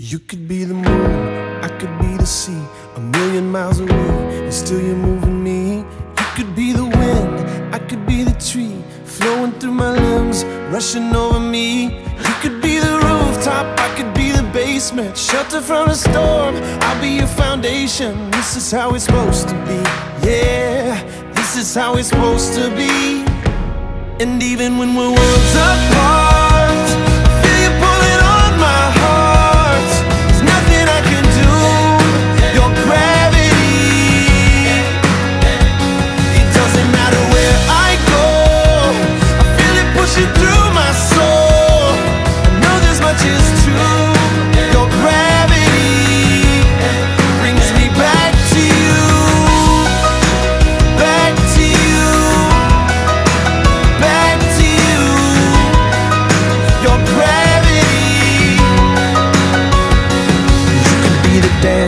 You could be the moon, I could be the sea, a million miles away, and still you're moving me. You could be the wind, I could be the tree, flowing through my limbs, rushing over me. You could be the rooftop, I could be the basement, shelter from a storm. I'll be your foundation. This is how it's supposed to be. Yeah, this is how it's supposed to be. And even when we're worlds apart,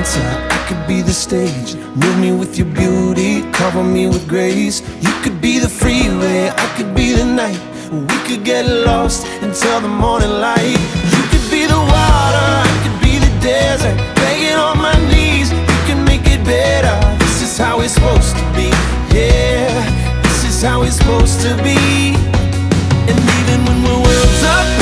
dancer, I could be the stage. Move me with your beauty, cover me with grace. You could be the freeway, I could be the night. We could get lost until the morning light. You could be the water, I could be the desert. Begging on my knees, you can make it better. This is how it's supposed to be, yeah. This is how it's supposed to be. And even when we're worlds apart.